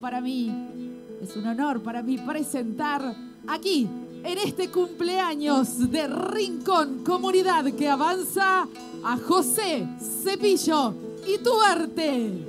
Para mí es un honor para mí presentar aquí, en este cumpleaños de Rincón Comunidad que avanza, a José Cepillo y Tuarte.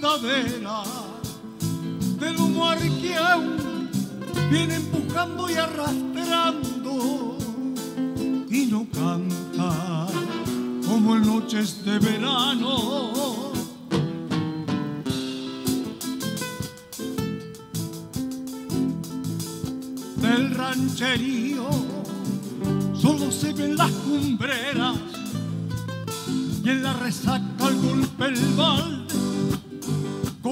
Del humo que aún viene empujando y arrastrando y no canta como en noches de verano. del rancherío solo se ven las cumbreras y en la resaca al golpe el balde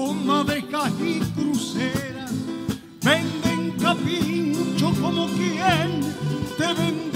con madejas y cruceras. Venden capincho como quien te vende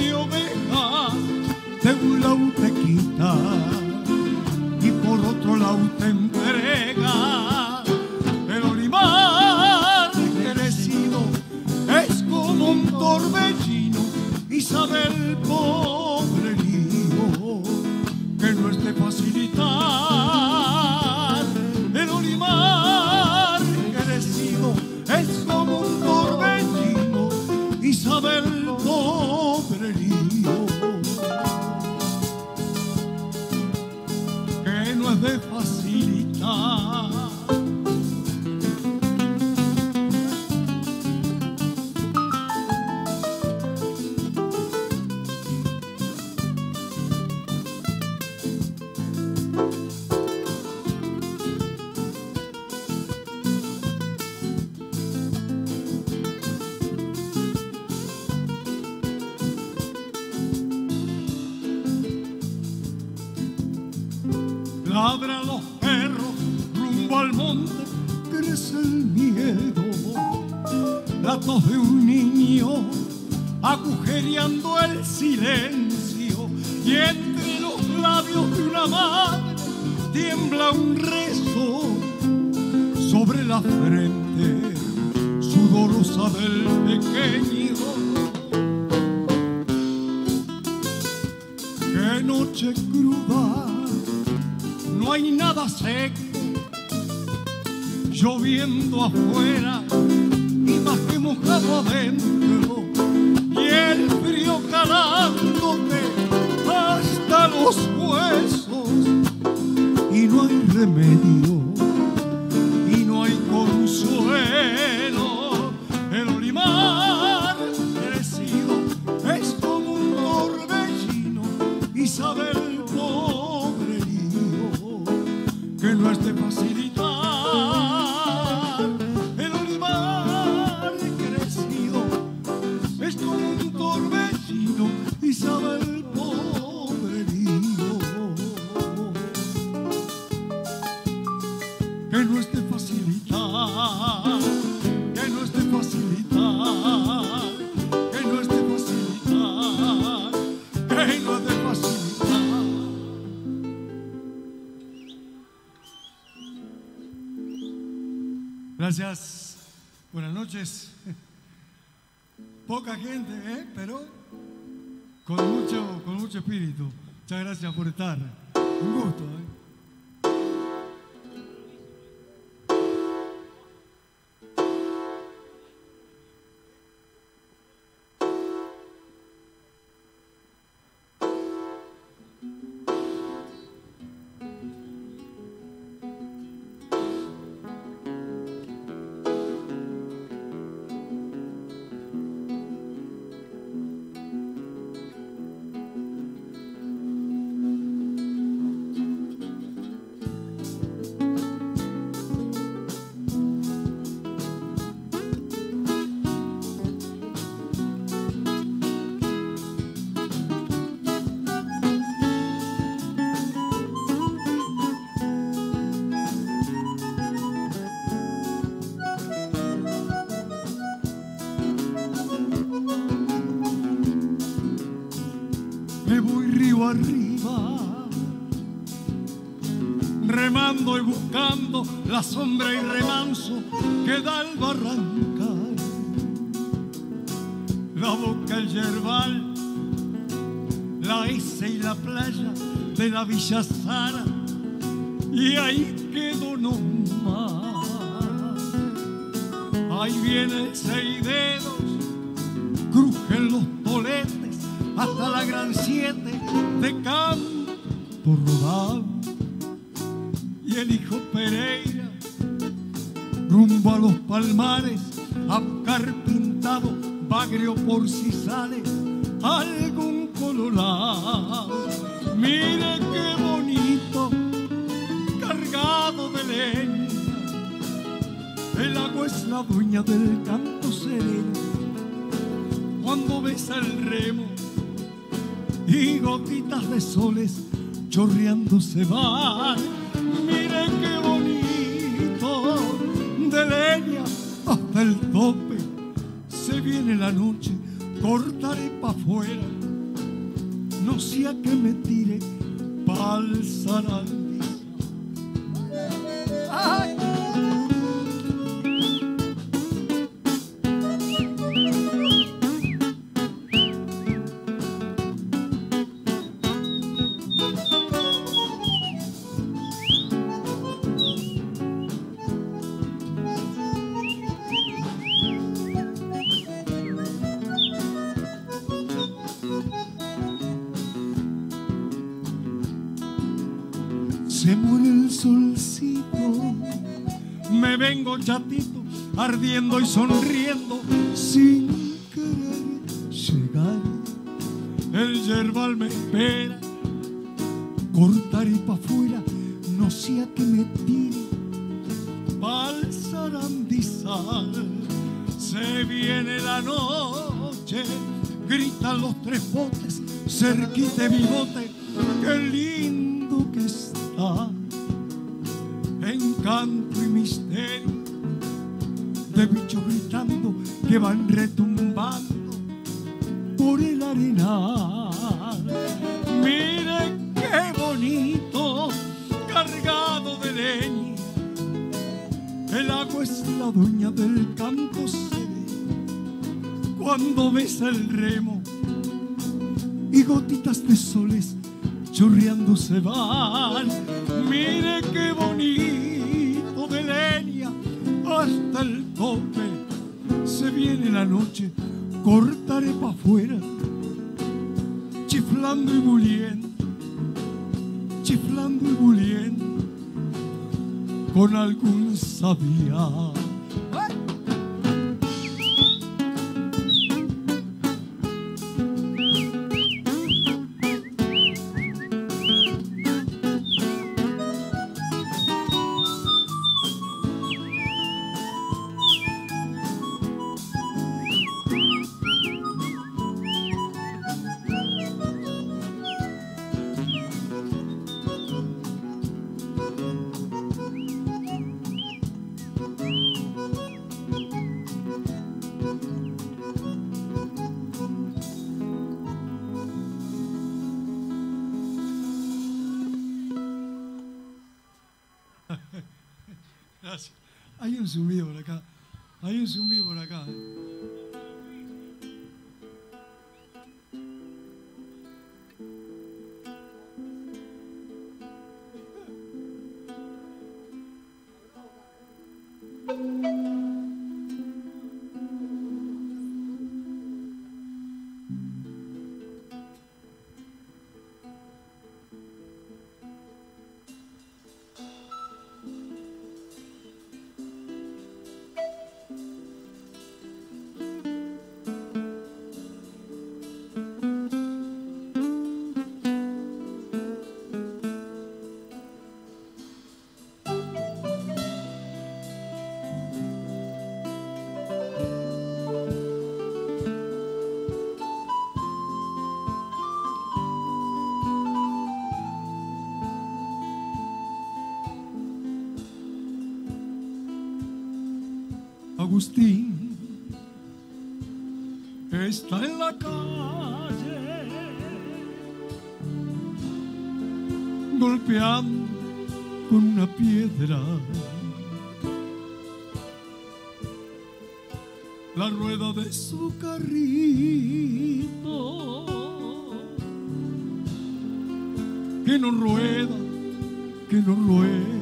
al monte, crece el miedo. La tos de un niño agujereando el silencio y entre los labios de una madre tiembla un rezo sobre la frente sudorosa del pequeño. Qué noche cruda no hay nada seco, lloviendo afuera y más que mojado adentro, y el frío calándote hasta los huesos, y no hay remedio, y no hay consuelo, Gracias. Buenas noches. Poca gente, ¿eh? pero con mucho, con mucho espíritu. Muchas gracias por estar. Un gusto. Arriba, remando y buscando la sombra y remanso que da el barrancal. La boca, el yerbal, la S y la playa de la Villa Sara, y ahí quedo nomás. Ahí viene seis dedos, crujen los toletes hasta la gran siete de Campo Rodado. Y el hijo Pereira, rumbo a los palmares, a buscar pintado bagrio por si sale algún colorado. Mire qué bonito, cargado de leña el agua es la dueña del canto sereno. Cuando besa el remo y gotitas de soles chorreando se van. Mire qué bonito, de leña hasta el tope. Se viene la noche, cortaré pa' afuera. No sea que me tire zarandiz. Se muere el solcito, me vengo chatito, ardiendo y sonriendo, sin querer llegar. El yerbal me espera, cortaré pa' afuera, no sea que me tire. Pa'l zarandizal. Se viene la noche, gritan los tres botes, cerquita mi bote, la dueña del canto sereno. Cuando besa el remo y gotitas de soles chorreando se van. Mire qué bonito de leña hasta el tope. Se viene la noche, cortaré pa' afuera, chiflando y buliendo, chiflando y buliendo con algún sabía. Agustín está en la calle golpeando con una piedra. La rueda de su carrito que no rueda, que no rueda.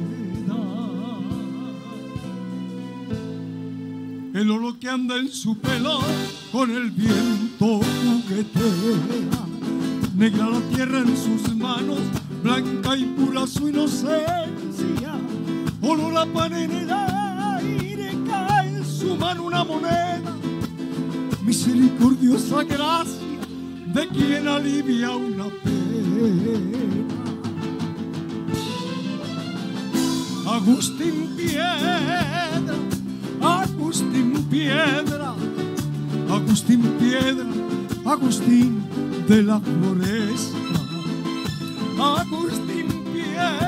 Oro que anda en su pelo con el viento juguetea. Negra la tierra en sus manos, blanca y pura su inocencia. Oro la panera en el aire, cae en su mano una moneda. Misericordiosa gracia de quien alivia una pena. Agustín Piedra, Agustín Piedra, Agustín Piedra, Agustín de la Floresta. Agustín Piedra,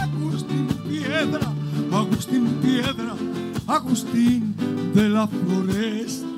Agustín Piedra, Agustín Piedra, Agustín de la Floresta.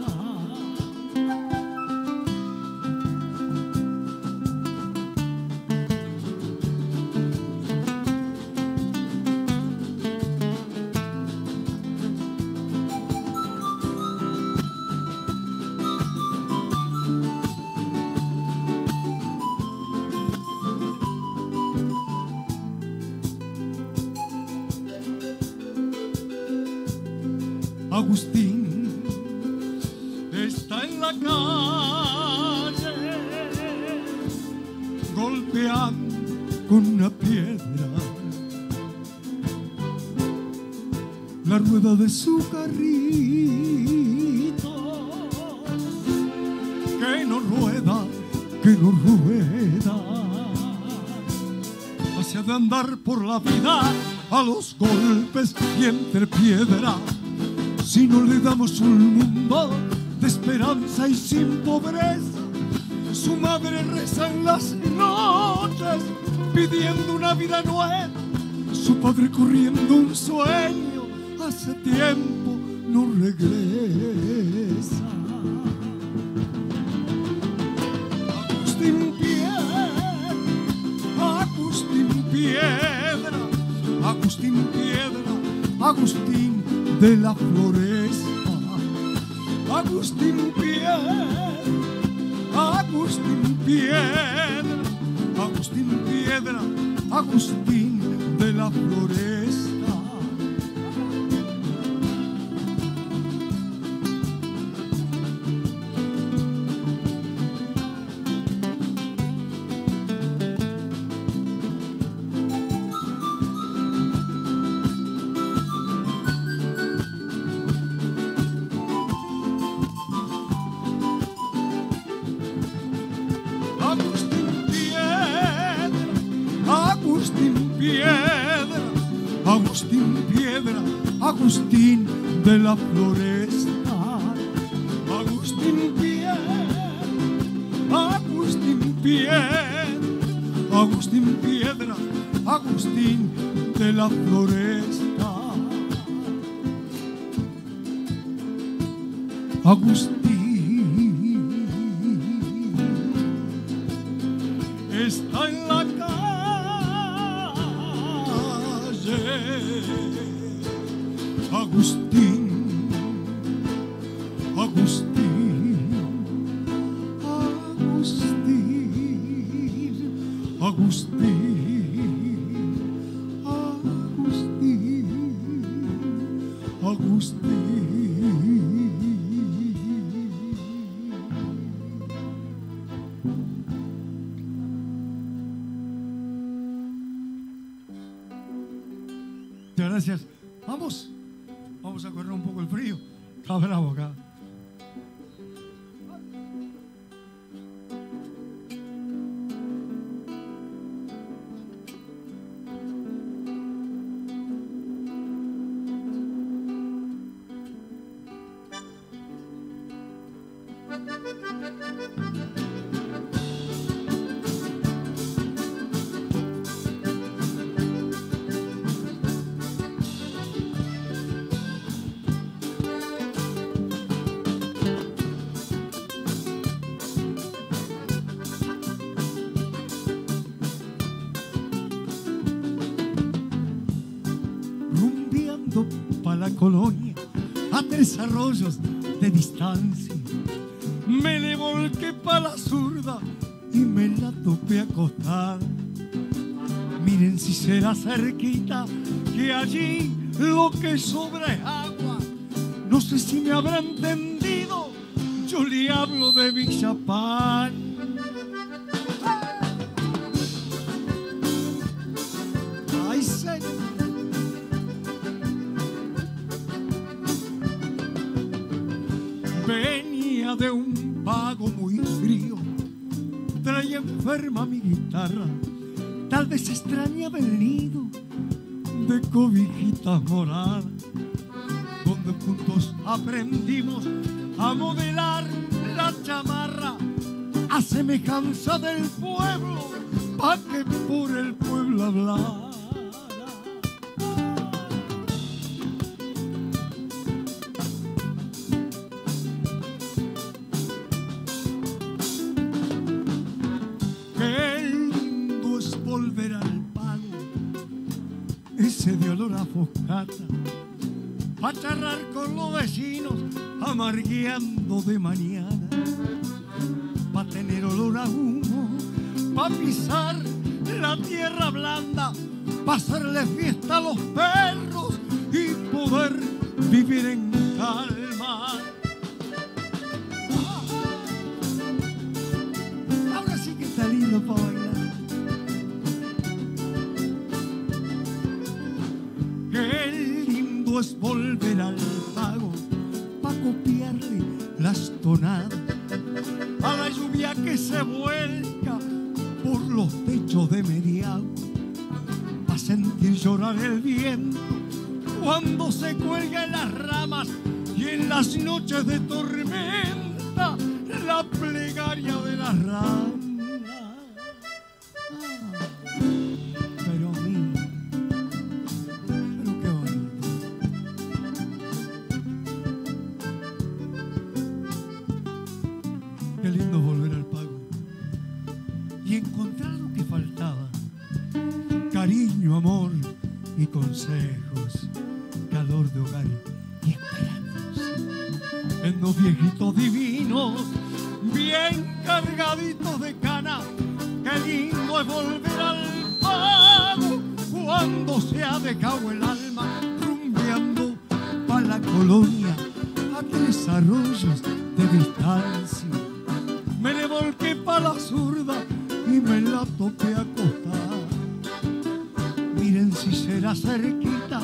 Rueda de su carrito que no rueda, que no rueda hacia de andar por la vida a los golpes y entre piedras si no le damos un mundo de esperanza y sin pobreza. Su madre reza en las noches pidiendo una vida nueva. Su padre corriendo un sueño hace tiempo no regresa. Agustín Piedra, Agustín Piedra, Agustín Piedra, Agustín de la floresta. Agustín Piedra, Agustín Piedra, Agustín Piedra, Agustín de la floresta. La Floresta. Agustín Piedra, Agustín Piedra, Agustín Piedra, Agustín de la Floresta. Agustín colonia, a tres arroyos de distancia. Me le volqué para la zurda y me la topé acostada. Miren si será cerquita, que allí lo que sobra es agua. No sé si me habrá entendido, yo le hablo de Villapán. Ay, señor. De un vago muy frío, traía enferma mi guitarra, tal vez extraña del nido de cobijitas moradas, donde juntos aprendimos a modelar la chamarra a semejanza del pueblo, pa' que por el pueblo hablara. De olor a foscata, a charlar con los vecinos, amargueando de mañana, pa' tener olor a humo, pa' pisar la tierra blanda, pa' hacerle fiesta a los perros y poder vivir en calma. Cuando se cuelga en las ramas y en las noches de tormenta la plegaria de las ramas. Pero mira, pero qué bonito. Qué lindo volver al pago y encontrar lo que faltaba. Cariño, amor consejos, calor de hogar y esperanza. En los viejitos divinos, bien cargaditos de cana. Qué lindo es volver al pago cuando se ha dejado el alma rumbeando pa' la colonia a tres arroyos de distancia. Me le volqué pa' la zurda y me la topé será cerquita,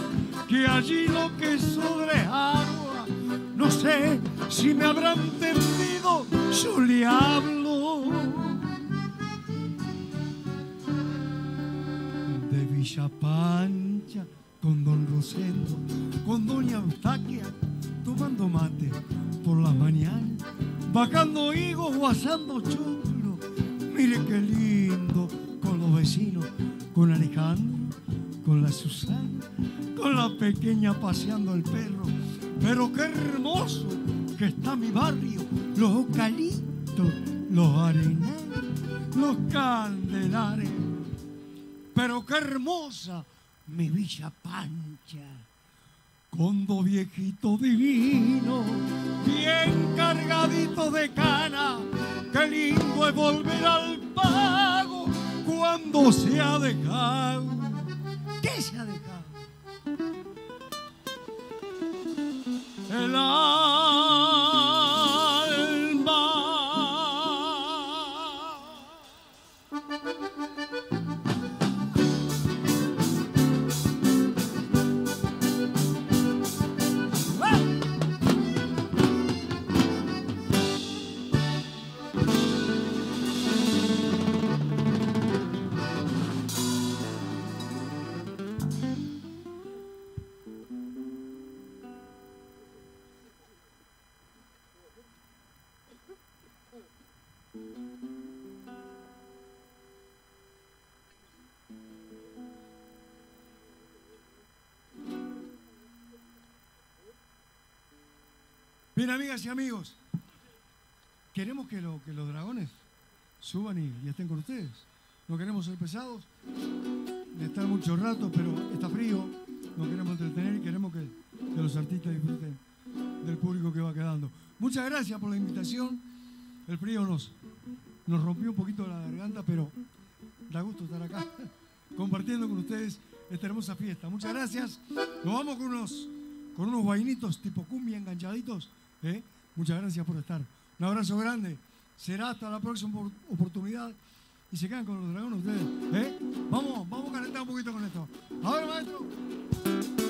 que allí lo que sobre agua. No sé si me habrá entendido, yo le hablo. De Villa Pancha, con don Rosendo, con doña Eustaquia, tomando mate por la mañana, bajando higos o asando choclo. Pequeña paseando el perro. Pero qué hermoso que está mi barrio, los eucaliptos, los arenales, los candelares. Pero qué hermosa mi Villa Pancha con dos viejitos divinos, bien cargaditos de cana. Qué lindo es volver al pago cuando se ha dejado. ¿Qué se ha dejado? El Bien, amigas y amigos, queremos que, lo- que los dragones suban y, estén con ustedes. No queremos ser pesados, de estar mucho rato, pero está frío. nos queremos entretener y queremos que, los artistas disfruten del público que va quedando. Muchas gracias por la invitación. El frío nos, rompió un poquito la garganta, pero da gusto estar acá compartiendo con ustedes esta hermosa fiesta. Muchas gracias. Nos vamos con unos, con tipo cumbia enganchaditos. ¿Eh? Muchas gracias por estar. Un abrazo grande. Será hasta la próxima opor- oportunidad. Y se quedan con los dragones ustedes. ¿eh? Vamos, vamos a calentar un poquito con esto. A ver, maestro.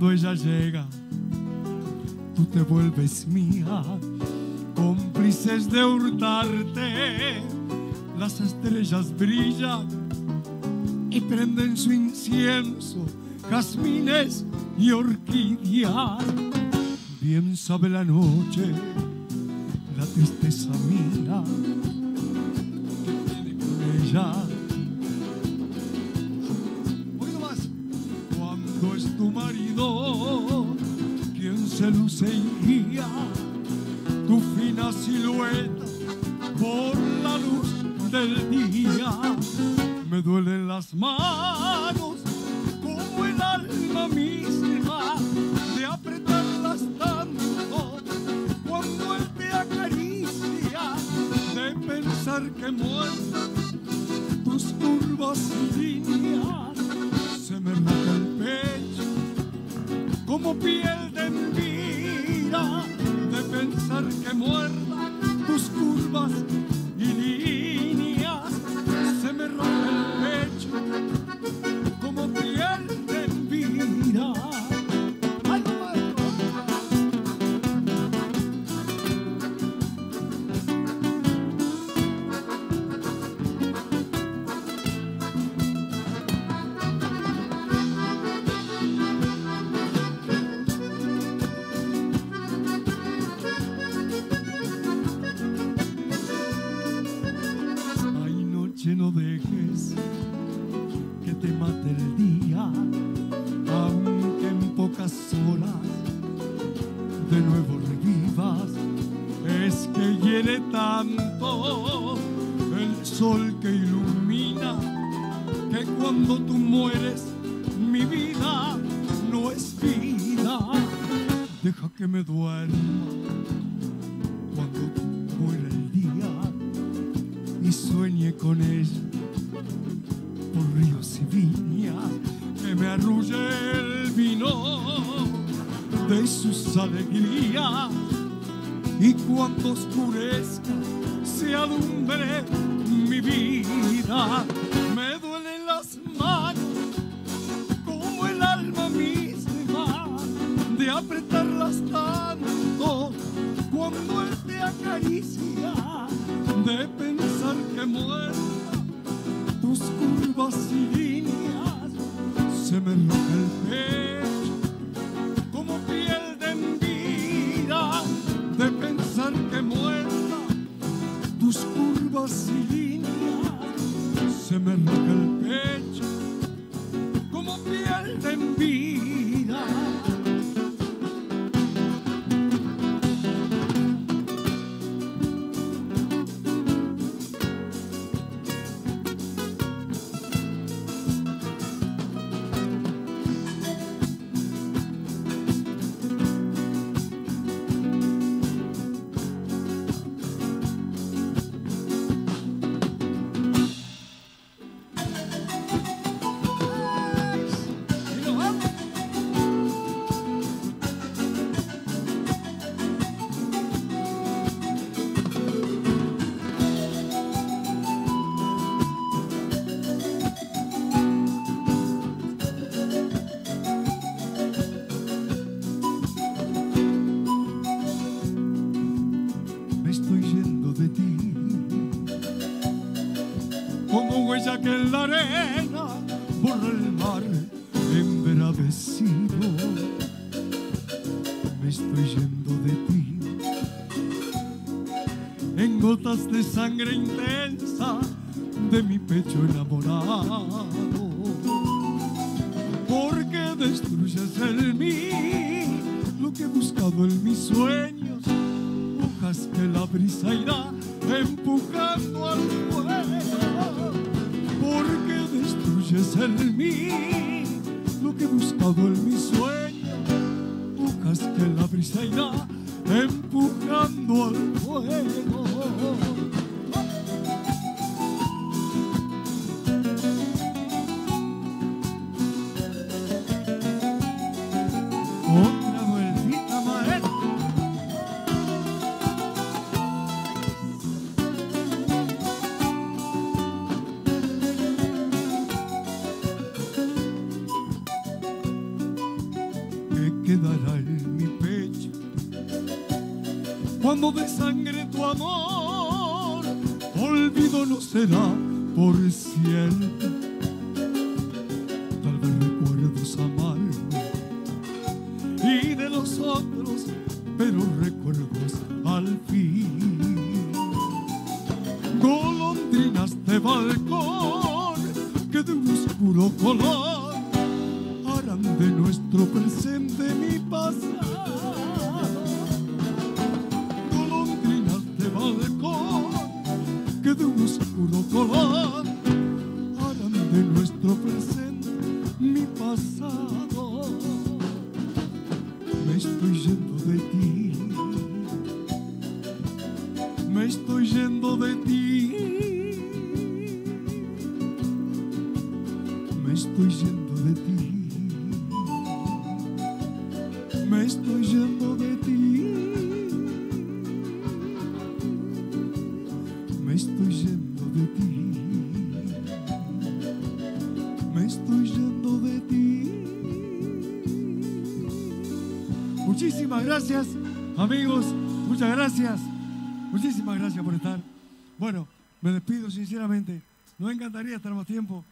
Cuando ella llega, tú te vuelves mía, cómplices de hurtarte, las estrellas brillan y prenden su incienso, jazmines y orquídeas. Bien sabe la noche, la tristeza mía con ella por ríos y viñas que me arrulle el vino de sus alegrías. Y cuando oscurezca se alumbre mi vida que muerta tus curvas y líneas se me enroja el pecho como piel de envidia de pensar que muerta. Tus curvas y líneas se me enroja el pecho como piel de envidia. Huella que en la arena borra el mar embravecido estoy yendo de ti. En gotas de sangre intensa de mi pecho enamorado. Porque destruyes en mí lo que he buscado en mis sueños. Hojas que la brisa irá empujando al destruyes en mí lo que he buscado en mis sueños. Hojas que la brisa irá empujando será por siempre oscuro color harán de nuestro presente mi pasado. Gracias. Muchísimas gracias por estar. Bueno, me despido sinceramente. Nos encantaría estar más tiempo,